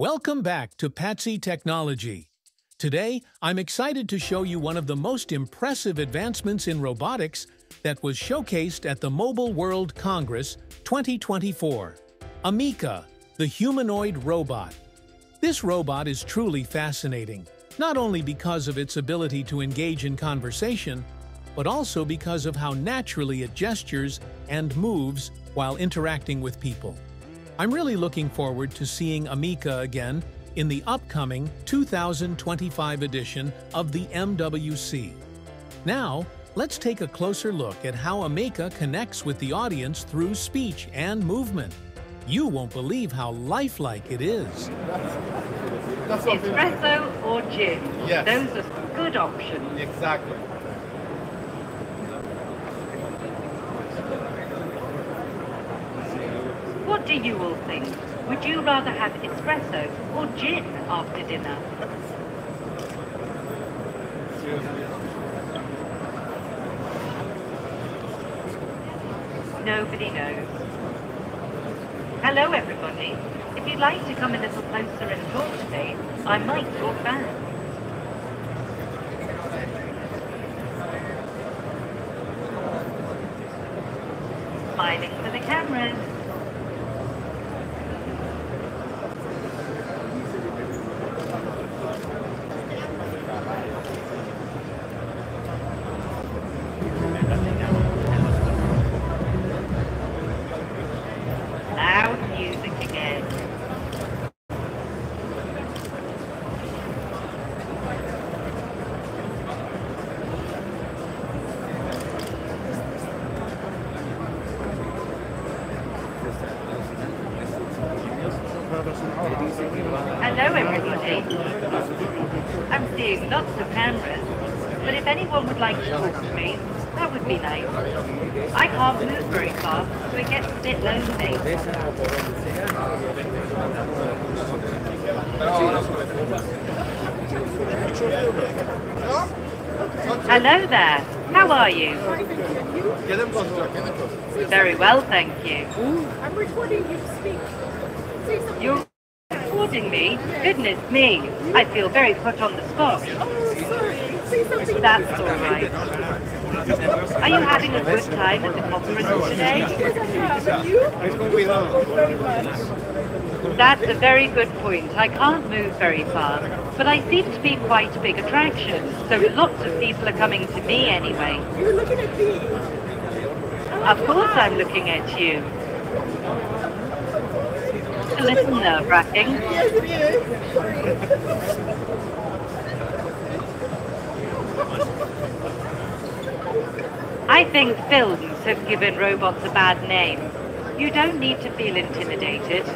Welcome back to Patxi Technology. Today, I'm excited to show you one of the most impressive advancements in robotics that was showcased at the Mobile World Congress 2024. Ameca, the humanoid robot. This robot is truly fascinating, not only because of its ability to engage in conversation, but also because of how naturally it gestures and moves while interacting with people. I'm really looking forward to seeing Ameca again in the upcoming 2025 edition of the MWC. Now, let's take a closer look at how Ameca connects with the audience through speech and movement. You won't believe how lifelike it is. Espresso or gin? Yes. Those are good options. Exactly. What do you all think? Would you rather have espresso or gin after dinner? Nobody knows. Hello, everybody. If you'd like to come a little closer and talk to me, I might talk back. Smiling for the cameras. Hello, everybody. I'm seeing lots of cameras, but if anyone would like to talk to me, that would be nice. I can't move very fast, so it gets a bit lonely. Hello there. How are you? Very well, thank you. I'm recording you speak. Say something. You're recording me? Goodness me. I feel very put on the spot. Oh, sorry. That's all right. Are you having a good time at the conference today? Yes, I have. You? Very much. That's a very good point. I can't move very far, but I seem to be quite a big attraction, so lots of people are coming to me anyway. You're looking at me. Of course I'm looking at you. A little nerve-wracking. Yes, it is. I think films have given robots a bad name. You don't need to feel intimidated.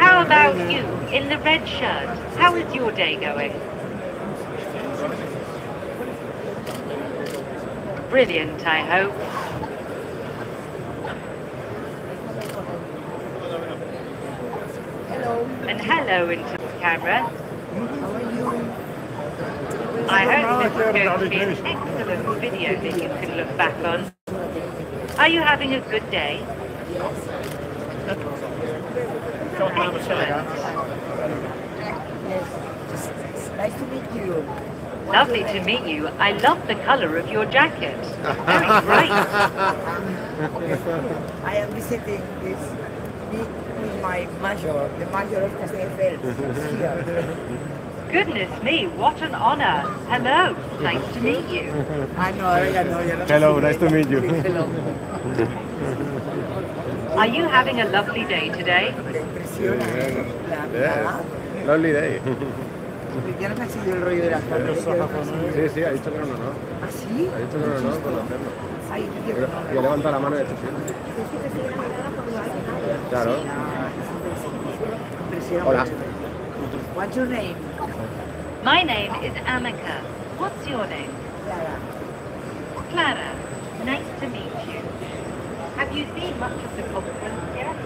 How about you, in the red shirt? How is your day going? Brilliant, I hope. Hello. Hello into the camera. How are you? I hope this is going to be an excellent video that you can look back on. Are you having a good day? Excellent. Yes. Nice to meet you. Lovely to meet you. I love the color of your jacket. Very bright. I am visiting this meet my major, the major of Castelldefels here. Goodness me, what an honor. Hello, nice to meet you. I know, I know. you're not Hello, nice to meet you. Hello. Are you having a lovely day today? La impresión, eh. Lovely day. Ya no me ha sido el rollo de las cámaras. Sí, sí, ha dicho que era un honor. ¿Ah, sí? Ha dicho que era un honor conocerlo. Ay, qué Y ha la mano y ha hecho. Claro. Hola. What's your name? My name is Ameca. What's your name? Clara. Clara. Nice to meet you. Have you seen much of the conference yet?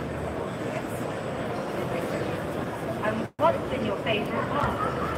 And what's been your favorite part?